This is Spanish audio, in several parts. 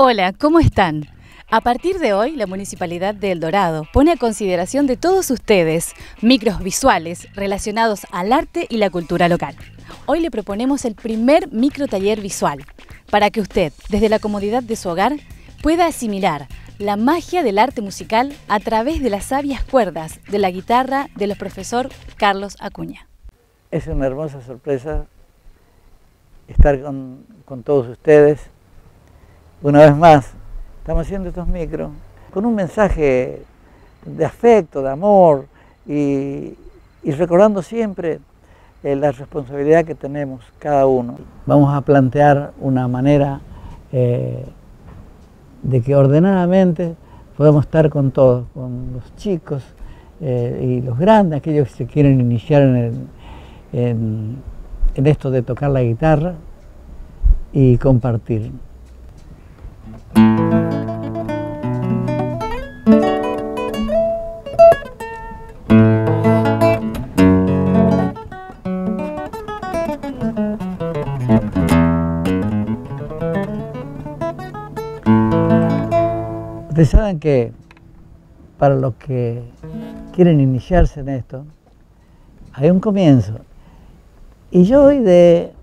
Hola, ¿cómo están? A partir de hoy, la Municipalidad de El Dorado pone a consideración de todos ustedes micros visuales relacionados al arte y la cultura local. Hoy le proponemos el primer micro taller visual para que usted, desde la comodidad de su hogar, pueda asimilar la magia del arte musical a través de las sabias cuerdas de la guitarra de los profesor Carlos Acuña. Es una hermosa sorpresa estar con, con todos ustedes una vez más, estamos haciendo estos micros con un mensaje de afecto, de amor y, recordando siempre eh, la responsabilidad que tenemos cada uno. Vamos a plantear una manera eh, de que ordenadamente podamos estar con todos, con los chicos eh, y los grandes, aquellos que se quieren iniciar en, en esto de tocar la guitarra y compartir. Ustedes saben que para los que quieren iniciarse en esto, hay un comienzo. Y yo hoy de,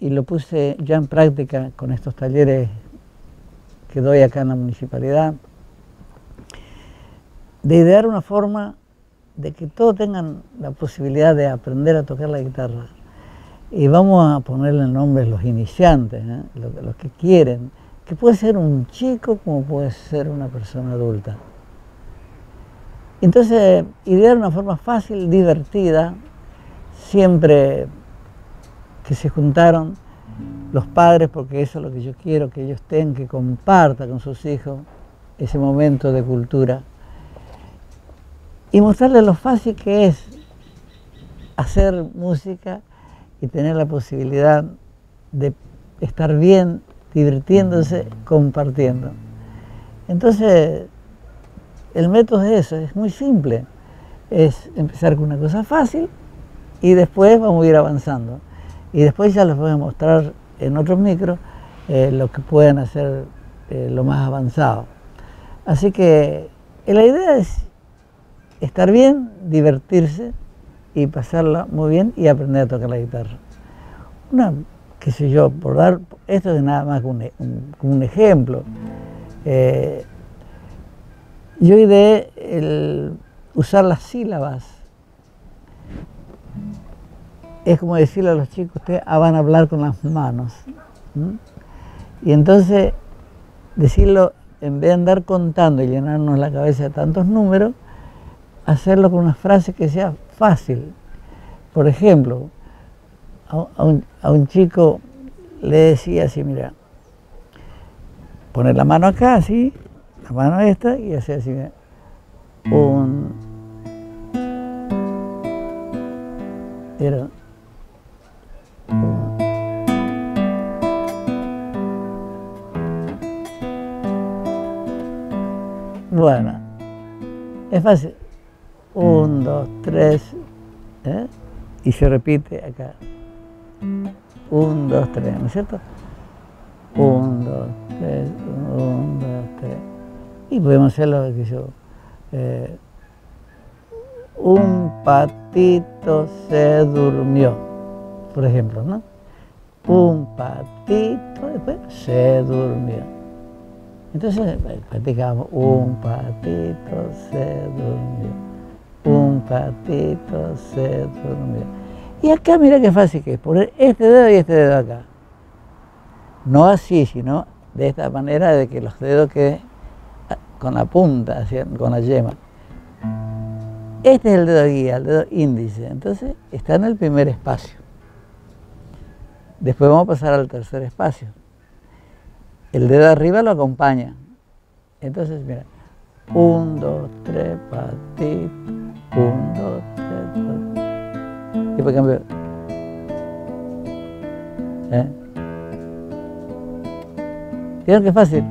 y lo puse ya en práctica con estos talleres que doy acá en la municipalidad, de idear una forma de que todos tengan la posibilidad de aprender a tocar la guitarra. Y vamos a ponerle el nombre los iniciantes, ¿eh? los, que quieren, que puede ser un chico como puede ser una persona adulta. Entonces, idear una forma fácil, divertida, siempre que se juntaron los padres, porque eso es lo que yo quiero, que ellos tengan, que compartan con sus hijos ese momento de cultura. Y mostrarles lo fácil que es hacer música y tener la posibilidad de estar bien, divirtiéndose, compartiendo. Entonces, el método es eso, es muy simple. Es empezar con una cosa fácil y después vamos a ir avanzando. Y después ya les voy a mostrar en otros micros eh, lo que pueden hacer eh, lo más avanzado. Así que eh, la idea es estar bien, divertirse y pasarla muy bien y aprender a tocar la guitarra. Una, qué sé yo, por dar, esto es nada más que un, ejemplo. yo ideé el usar las sílabas es como decirle a los chicos, ustedes ah, van a hablar con las manos. Y entonces decirlo, en vez de andar contando y llenarnos la cabeza de tantos números, hacerlo con una frase que sea fácil. Por ejemplo, a, un, chico le decía así, mira, poner la mano acá, así, la mano esta, y hacer así, un... Era, Bueno, es fácil. Un, dos, tres, ¿eh? y se repite acá. Un, dos, tres, ¿no es cierto? Un, dos, tres, un, dos, tres. Y podemos hacerlo que yo. Eh, un patito se durmió, por ejemplo, ¿no? Un patito después se durmió. Entonces practicamos, un patito se durmió, un patito se durmió. Y acá mira qué fácil que es, poner este dedo y este dedo acá. No así, sino de esta manera de que los dedos queden con la punta, con la yema. Este es el dedo guía, el dedo índice. Entonces está en el primer espacio. Después vamos a pasar al tercer espacio el dedo arriba lo acompaña. Entonces, mira, un, dos, tres, patito, un, dos, tres. Y por cambio, ¿eh? ¿Vieron qué fácil?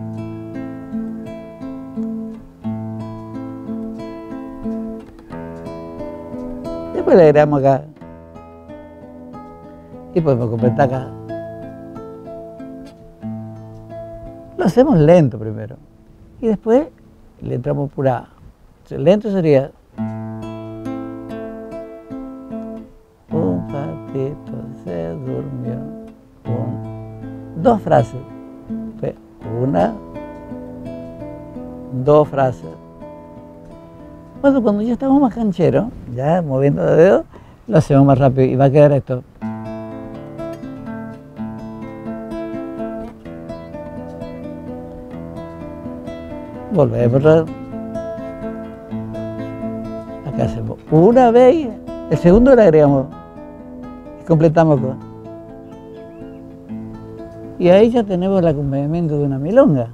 Después le agregamos acá. Y podemos completar acá. Lo hacemos lento primero y después le entramos pura. Lento sería. Un se durmió. Dos frases. Una, dos frases. Bueno, cuando ya estamos más cancheros, ya moviendo de dedo, lo hacemos más rápido y va a quedar esto. Volvemos. Acá hacemos una vez, el segundo le agregamos completamos con. Y ahí ya tenemos el acompañamiento de una milonga.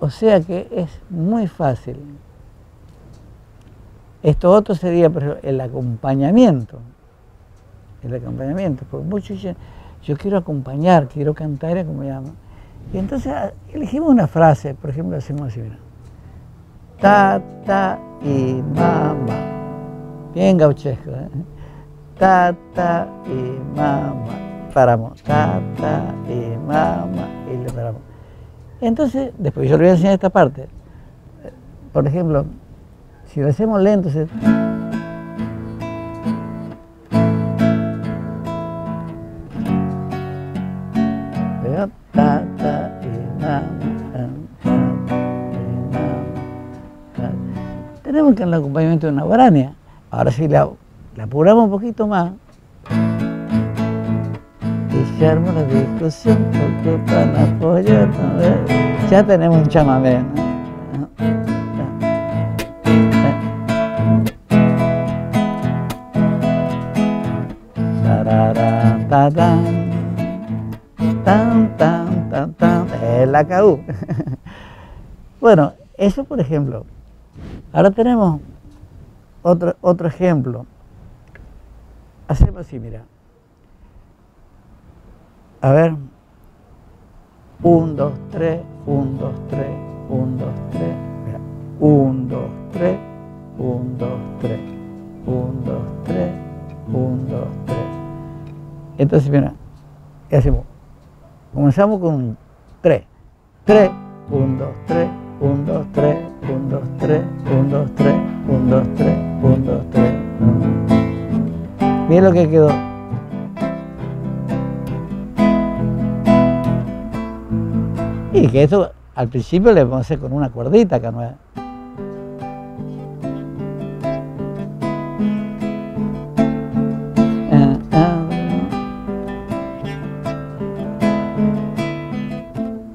O sea que es muy fácil. Esto otro sería el acompañamiento. El acompañamiento, porque muchos dicen, yo quiero acompañar, quiero cantar, como llaman. Y entonces ah, elegimos una frase, por ejemplo, hacemos así, mira. Tata y mamá. Bien gauchesco, ¿eh? Tata y mamá. Paramos. Tata y mamá. Y le paramos. Entonces, después yo le voy a enseñar esta parte. Por ejemplo, si lo hacemos lento, se... Tenemos que en el acompañamiento de una guarania. Ahora sí la, la apuramos un poquito más. Y se arma la discusión porque para apoyar. Ya tenemos un chamamé. Tan, tan, tan, tan, el AKU. bueno, eso por ejemplo. Ahora tenemos otro, otro ejemplo. Hacemos así, mira. A ver. Un, dos, tres, un, dos, tres, un, dos, tres. Mira. Un, dos, tres, un, dos, tres, un, dos, tres, un, dos, tres. Entonces, mira, ¿qué hacemos? Comenzamos con tres. Tres, un, dos, tres, un, dos, tres, un, dos, tres, un, dos, tres, un, dos, tres, un, dos, tres. Miren lo que quedó. Y que esto al principio le vamos a hacer con una cuerdita acá no es.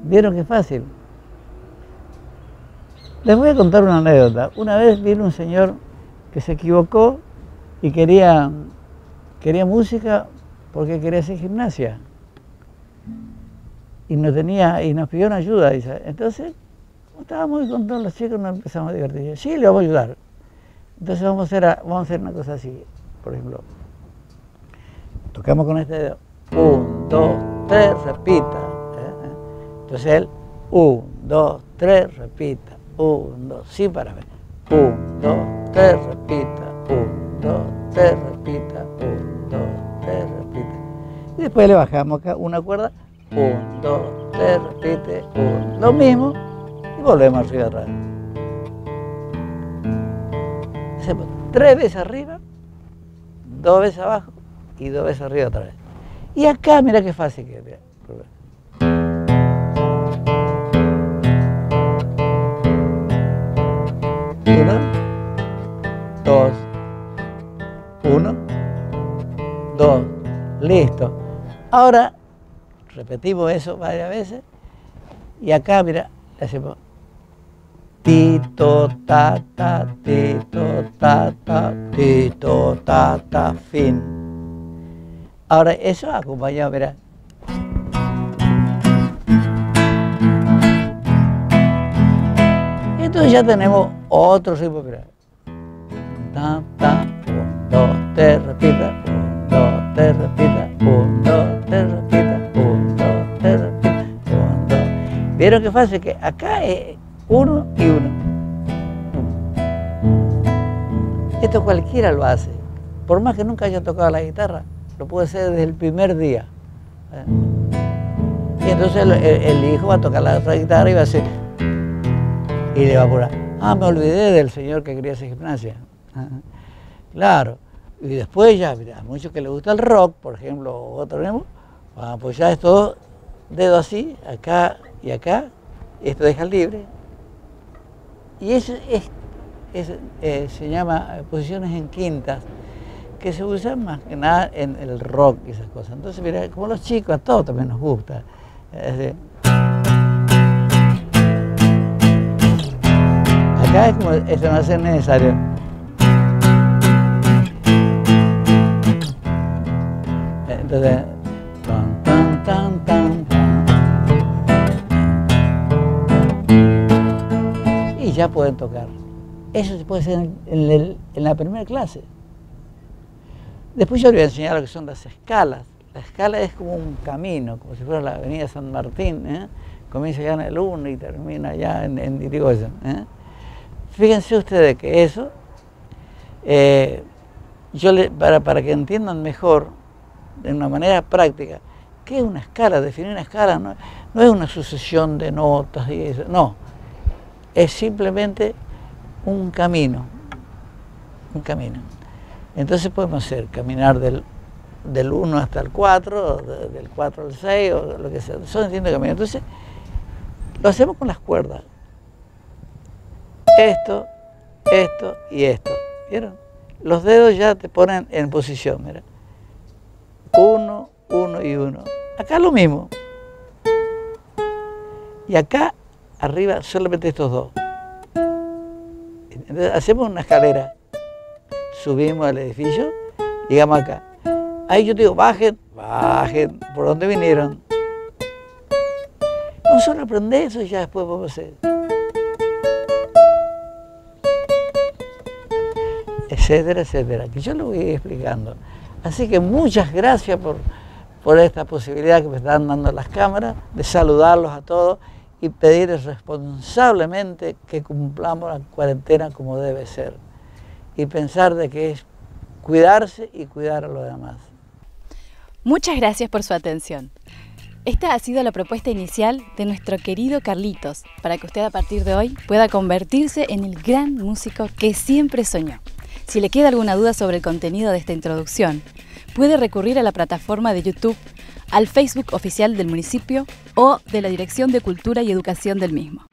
¿Vieron qué fácil? Les voy a contar una anécdota. Una vez vino un señor que se equivocó y quería, quería música porque quería hacer gimnasia. Y nos, tenía, y nos pidió una ayuda. Dice. Entonces, estábamos muy contentos los chicos, nos empezamos a divertir. Sí, le vamos a ayudar. Entonces vamos a hacer, vamos a hacer una cosa así. Por ejemplo, tocamos con este dedo. Un, dos, tres, repita. ¿eh? Entonces él, un, dos, tres, repita. Un, dos, sí, para ver. Un, dos, tres, repita. Un, dos, tres, repita. Un, dos, tres, repita. Y después le bajamos acá una cuerda. Un, dos, tres, repite. Un, lo mismo. Y volvemos arriba atrás. Hacemos tres veces arriba, dos veces abajo y dos veces arriba otra vez. Y acá, mira qué fácil que es. Uno, dos, uno, dos, listo. Ahora repetimos eso varias veces y acá, mira, le hacemos tito, ta, ta, tito, ta, ta, tito, ta, ta, fin. Ahora eso acompañado, mira. Entonces ya tenemos otro ritmo, mira. Ta, ta, un, dos, tres, repita, un, dos, tres, repita, un, dos, tres, repita, un, dos, tres, repita, un, dos. ¿Vieron qué fácil? Que acá es uno y uno. Esto cualquiera lo hace. Por más que nunca haya tocado la guitarra, lo puede hacer desde el primer día. Y entonces el, hijo va a tocar la otra guitarra y va a hacer... Y le va a poner, ah, me olvidé del señor que quería hacer gimnasia. Claro. Y después ya, mira, a muchos que les gusta el rock, por ejemplo, otro, pues ya es todo dedo así, acá y acá, esto deja libre. Y eso es, eh, se llama posiciones en quintas, que se usan más que nada en el rock y esas cosas. Entonces, mira, como los chicos, a todos también nos gusta. Como, eso no es necesario. Entonces, tan, tan, tan, y ya pueden tocar. Eso se puede hacer en, la primera clase. Después yo les voy a enseñar lo que son las escalas. La escala es como un camino, como si fuera la avenida San Martín. ¿eh? Comienza ya en el 1 y termina ya en, en. Fíjense ustedes que eso, eh, yo para, para que entiendan mejor, de una manera práctica, ¿qué es una escala? Definir una escala no, no es una sucesión de notas y eso, no. Es simplemente un camino, un camino. Entonces podemos hacer caminar del, del 1 hasta el 4, del 4 al 6, o lo que sea. Son distintos caminos. Entonces, lo hacemos con las cuerdas. Esto, esto y esto. ¿Vieron? Los dedos ya te ponen en posición, mira. Uno, uno y uno. Acá lo mismo. Y acá arriba solamente estos dos. Entonces hacemos una escalera subimos al edificio, llegamos acá. Ahí yo digo, bajen, bajen, ¿por dónde vinieron? No solo aprender eso y ya después vamos a hacer. Etcétera, etcétera, que yo lo voy explicando. Así que muchas gracias por, por esta posibilidad que me están dando las cámaras, de saludarlos a todos y pedirles responsablemente que cumplamos la cuarentena como debe ser y pensar de que es cuidarse y cuidar a los demás. Muchas gracias por su atención. Esta ha sido la propuesta inicial de nuestro querido Carlitos, para que usted a partir de hoy pueda convertirse en el gran músico que siempre soñó. Si le queda alguna duda sobre el contenido de esta introducción, puede recurrir a la plataforma de YouTube, al Facebook oficial del municipio o de la Dirección de Cultura y Educación del mismo.